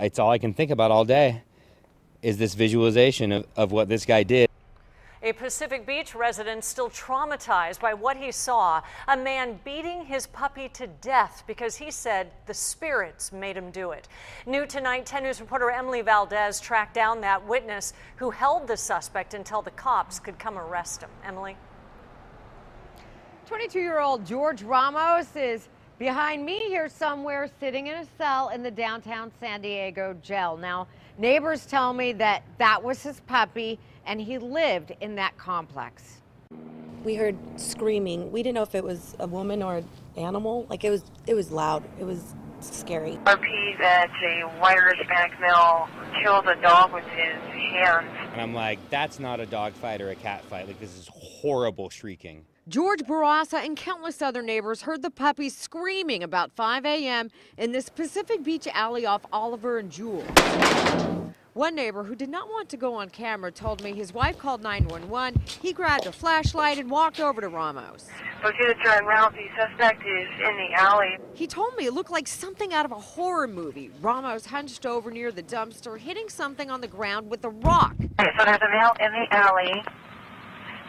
It's all I can think about all day is this visualization of, of what this guy did. A Pacific Beach resident still traumatized by what he saw. A man beating his puppy to death because he said the spirits made him do it. New tonight, 10 News reporter Emily Valdez tracked down that witness who held the suspect until the cops could come arrest him. Emily? 22 year old George Ramos is behind me here somewhere, sitting in a cell in the downtown San Diego jail. Now, neighbors tell me that that was his puppy and he lived in that complex. We heard screaming. We didn't know if it was a woman or an animal. Like it was, it was loud. It was scary. RP that a white Hispanic male killed a dog with his hands. And I'm like, that's not a dog fight or a cat fight. Like, this is horrible shrieking. George Barraza and countless other neighbors heard the puppies screaming about 5 a.m. in this Pacific Beach alley off Oliver and Jewell. One neighbor who did not want to go on camera told me his wife called 911. He grabbed a flashlight and walked over to Ramos. Reynolds, the suspect is in the alley. He told me it looked like something out of a horror movie. Ramos hunched over near the dumpster, hitting something on the ground with a rock. Okay, so there's a male in the alley.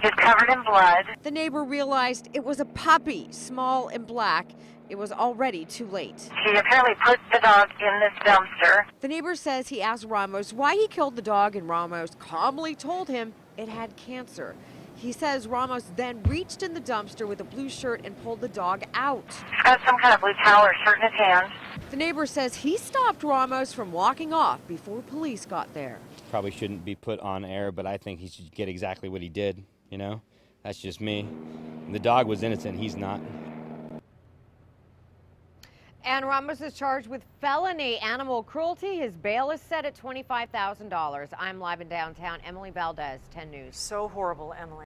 He's covered in blood. The neighbor realized it was a puppy, small and black. It was already too late. He apparently put the dog in this dumpster. The neighbor says he asked Ramos why he killed the dog, and Ramos calmly told him it had cancer. He says Ramos then reached in the dumpster with a blue shirt and pulled the dog out. He's got some kind of blue towel or shirt in his hand. The neighbor says he stopped Ramos from walking off before police got there. Probably shouldn't be put on air, but I think he should get exactly what he did, you know? That's just me. The dog was innocent, he's not. And Ramos is charged with felony animal cruelty. His bail is set at $25,000. I'm live in downtown. Emily Valdez, 10 News. So horrible, Emily.